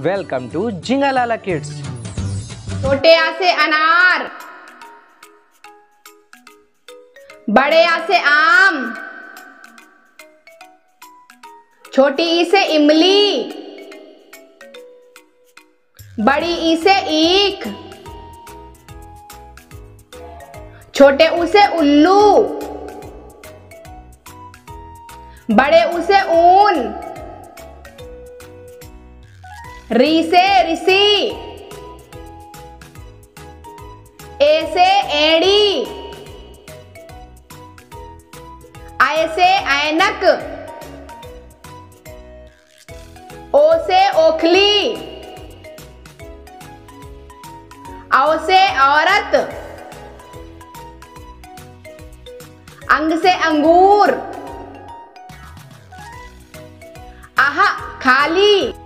Welcome to जिंगालाला kids. छोटे आ से अनार। बड़े आ से आम। छोटी ई से इमली। बड़ी ई से ईख। छोटे ऊ से उल्लू। बड़े ऊ से ऊन। री से ऋषि ए से एड़ी आय से ऐनक। ओ से ओखली। औ से औरत। अंग से अंगूर। आह, खाली।